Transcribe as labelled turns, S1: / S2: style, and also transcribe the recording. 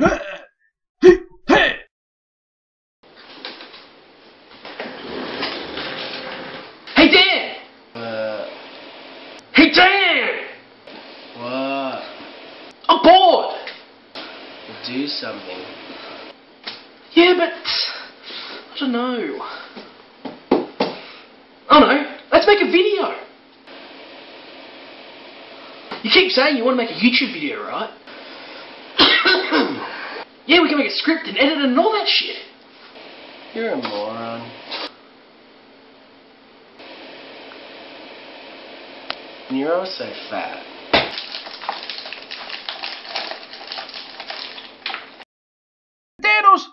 S1: Hey Dan!
S2: Uh,
S1: Hey Dan!
S2: what?
S1: I'm bored!
S2: Do something.
S1: Yeah, but I don't know. I don't know. Let's make a video. You keep saying you want to make a YouTube video, right? Yeah, we can make a script and edit and all that shit.
S2: You're a moron. You're also fat.